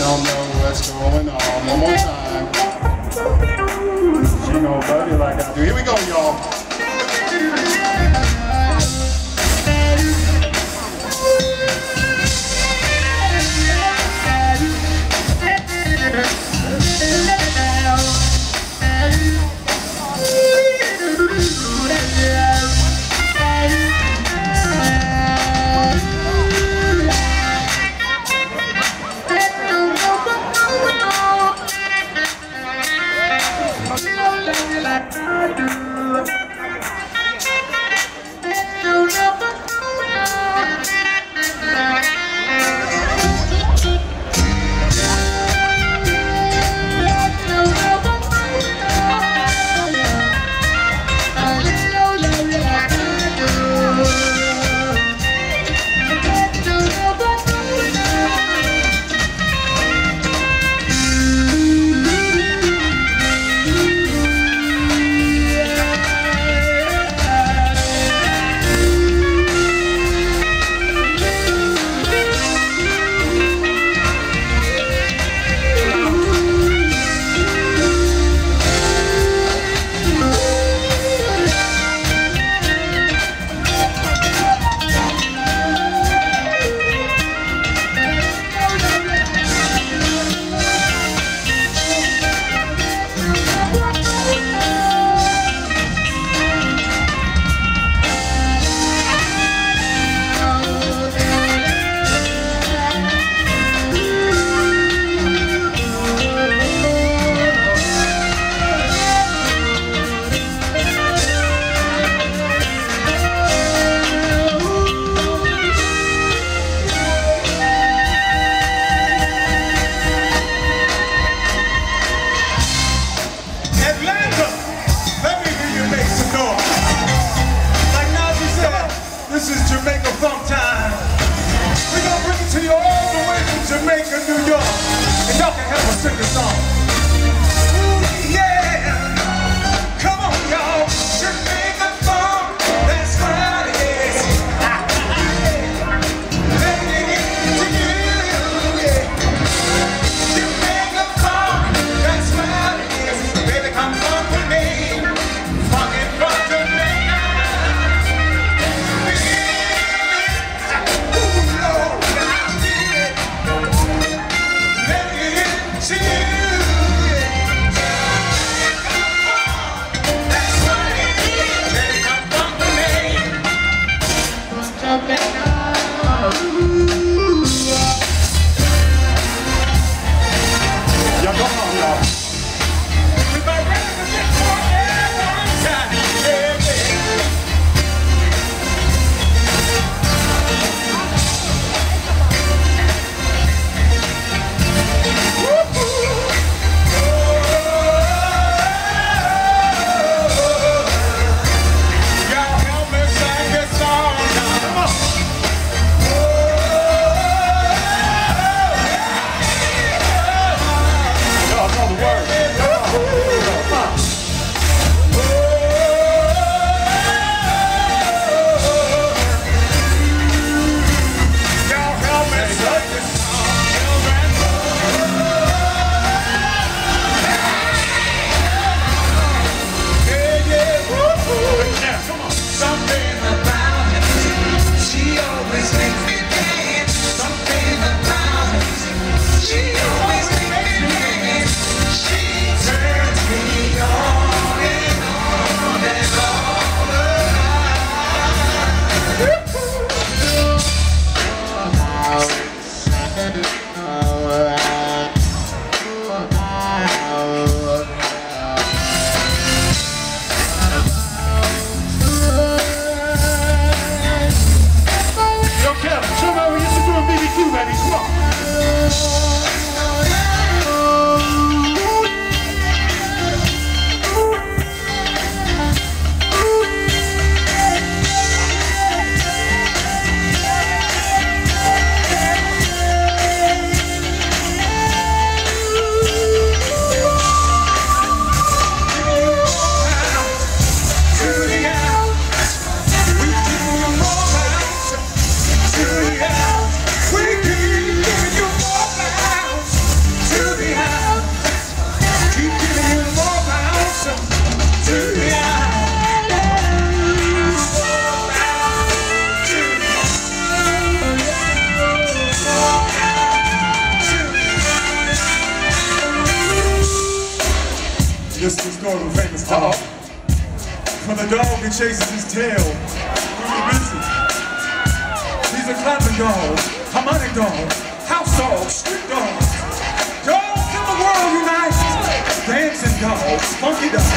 don't know what's going on. One more time. She like I do. Here we go, y'all. This is called a famous dog. For the dog that chases his tail through the bushes. He's a clapping dog, harmonic dog, house dog, street dog. Dogs in the world unite. Dancing dogs, funky dogs.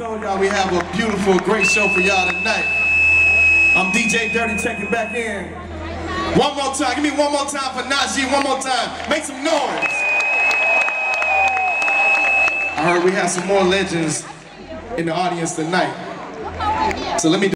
told y'all we have a beautiful, great show for y'all tonight. I'm DJ Dirty checking back in. One more time, give me one more time for Najee, one more time. Make some noise. I heard we have some more legends in the audience tonight. So let me